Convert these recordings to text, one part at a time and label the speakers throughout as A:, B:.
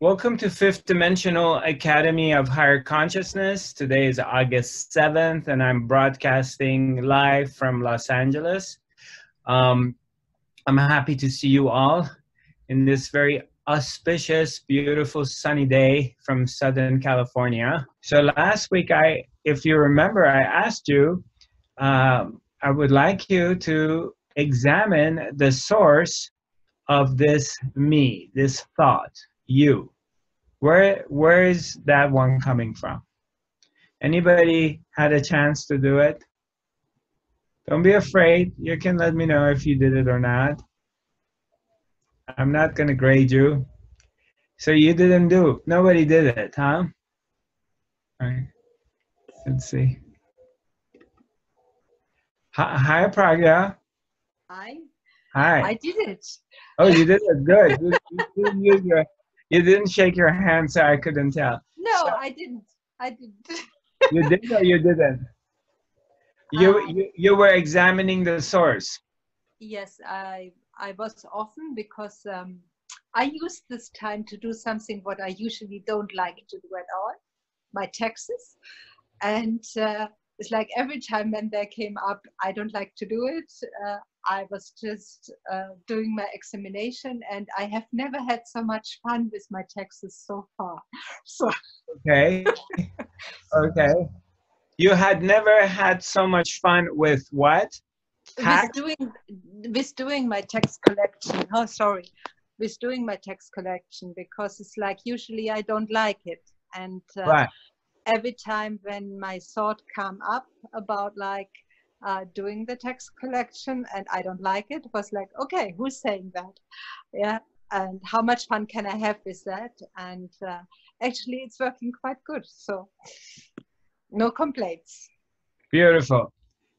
A: Welcome to Fifth Dimensional Academy of Higher Consciousness. Today is August 7th, and I'm broadcasting live from Los Angeles. Um, I'm happy to see you all in this very auspicious, beautiful, sunny day from Southern California. So last week, I, if you remember, I asked you, um, I would like you to examine the source of this me, this thought you. Where where is that one coming from? Anybody had a chance to do it? Don't be afraid. You can let me know if you did it or not. I'm not going to grade you. So you didn't do nobody did it huh? All right let's see. Hi, hi pragya.
B: Hi.
A: Hi.
B: I did it.
A: Oh you did it. Good. You, you your you didn't shake your hand, so I couldn't tell.
B: No, so, I didn't. I didn't.
A: you did or you didn't? You, um, you you were examining the source.
B: Yes, I I was often because um, I use this time to do something what I usually don't like to do at all, my taxes, and uh, it's like every time when they came up, I don't like to do it. Uh, I was just uh, doing my examination, and I have never had so much fun with my taxes so far. So
A: okay, okay. You had never had so much fun with what?
B: With doing with doing my tax collection. Oh, sorry, with doing my tax collection because it's like usually I don't like it, and uh, right. every time when my thought come up about like uh, doing the tax collection and I don't like it was like, okay, who's saying that? Yeah, and how much fun can I have with that? And uh, actually, it's working quite good. So, no complaints.
A: Beautiful.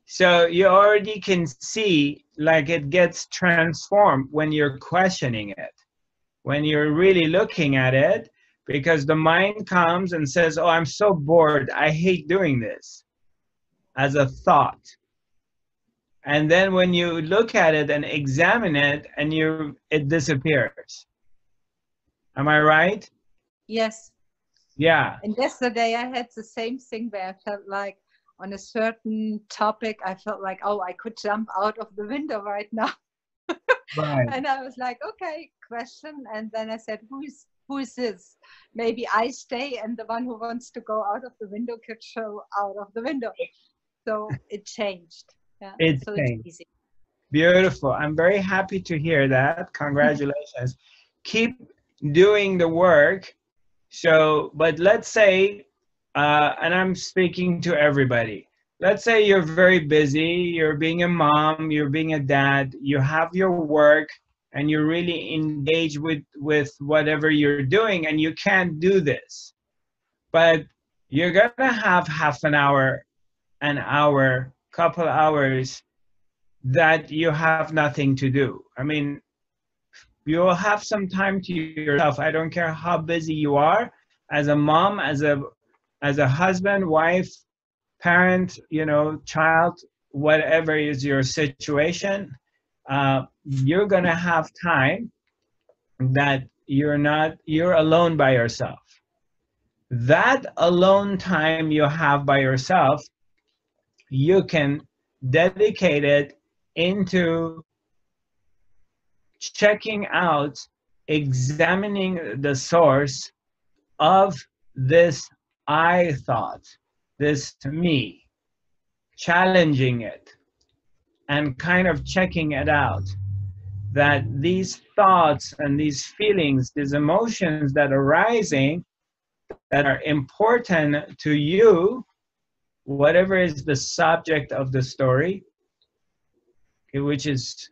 A: So, you already can see like it gets transformed when you're questioning it, when you're really looking at it, because the mind comes and says, Oh, I'm so bored. I hate doing this as a thought and then when you look at it and examine it and you it disappears. Am i right?
B: Yes.
A: Yeah.
B: And yesterday i had the same thing where i felt like on a certain topic i felt like oh i could jump out of the window right now. Right. and i was like okay question. And then i said who is who is this? Maybe i stay and the one who wants to go out of the window could show out of the window. So it changed yeah,
A: it's so easy. Beautiful. I'm very happy to hear that. Congratulations. Keep doing the work. So, but let's say, uh, and I'm speaking to everybody. Let's say you're very busy, you're being a mom, you're being a dad, you have your work, and you're really engaged with, with whatever you're doing, and you can't do this. But you're gonna have half an hour, an hour couple hours that you have nothing to do. I mean, you will have some time to yourself. I don't care how busy you are as a mom, as a as a husband, wife, parent, you know, child, whatever is your situation, uh, you're gonna have time that you're not you're alone by yourself. That alone time you have by yourself you can dedicate it into checking out, examining the source of this I thought, this to me, challenging it, and kind of checking it out. That these thoughts and these feelings, these emotions that are rising, that are important to you, whatever is the subject of the story, which is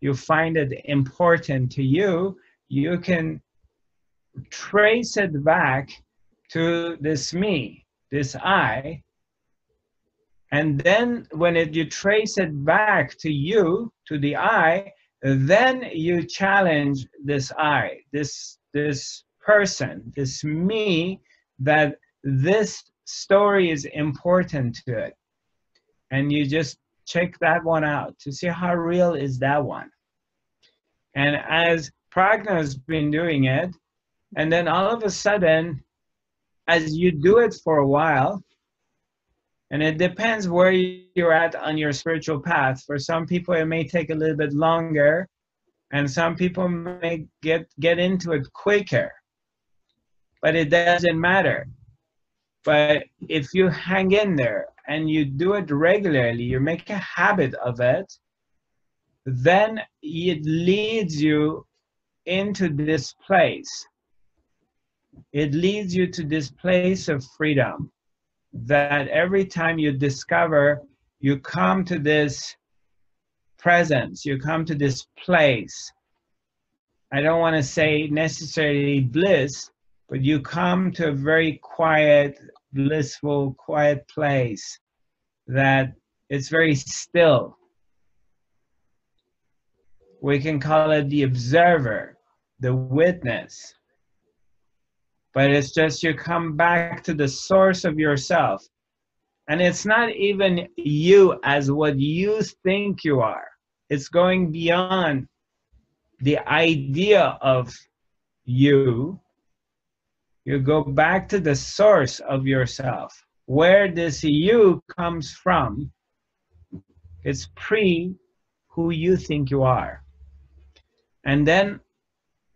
A: you find it important to you, you can trace it back to this me, this I. And then when it, you trace it back to you, to the I, then you challenge this I, this, this person, this me, that this story is important to it. And you just check that one out to see how real is that one. And as Pragna has been doing it, And then all of a sudden, as you do it for a while, and it depends where you're at on your spiritual path. For some people, it may take a little bit longer, and some people may get, get into it quicker. But it doesn't matter. But if you hang in there and you do it regularly, you make a habit of it, then it leads you into this place. It leads you to this place of freedom that every time you discover, you come to this presence, you come to this place. I don't want to say necessarily bliss, but you come to a very quiet, blissful, quiet place that it's very still. We can call it the observer, the witness but it's just you come back to the source of yourself. And it's not even you as what you think you are, it's going beyond the idea of you. You go back to the source of yourself. Where this you comes from, it's pre who you think you are. And then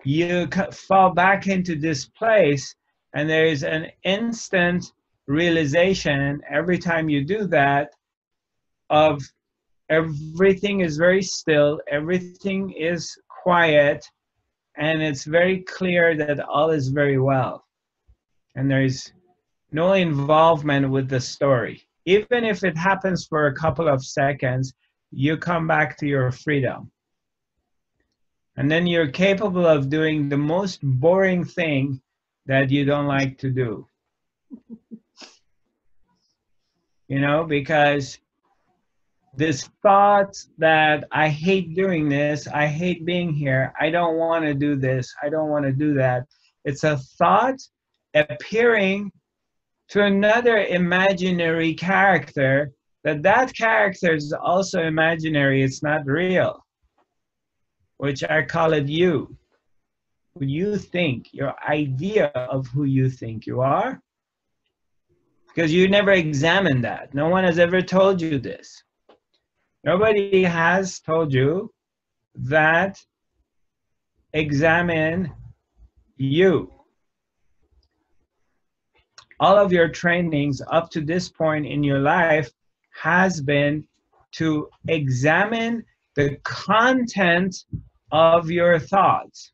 A: you fall back into this place and there is an instant realization every time you do that of everything is very still everything is quiet and it's very clear that all is very well and there is no involvement with the story. Even if it happens for a couple of seconds you come back to your freedom. And then you're capable of doing the most boring thing that you don't like to do. you know, because this thought that I hate doing this, I hate being here, I don't want to do this, I don't want to do that. It's a thought appearing to another imaginary character that that character is also imaginary, it's not real which I call it you. Who you think, your idea of who you think you are. Because you never examined that. No one has ever told you this. Nobody has told you that examine you. All of your trainings up to this point in your life has been to examine the content of your thoughts.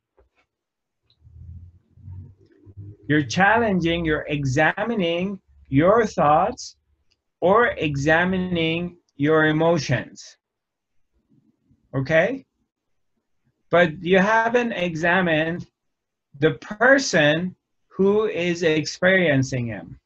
A: You're challenging, you're examining your thoughts or examining your emotions. Okay? But you haven't examined the person who is experiencing them.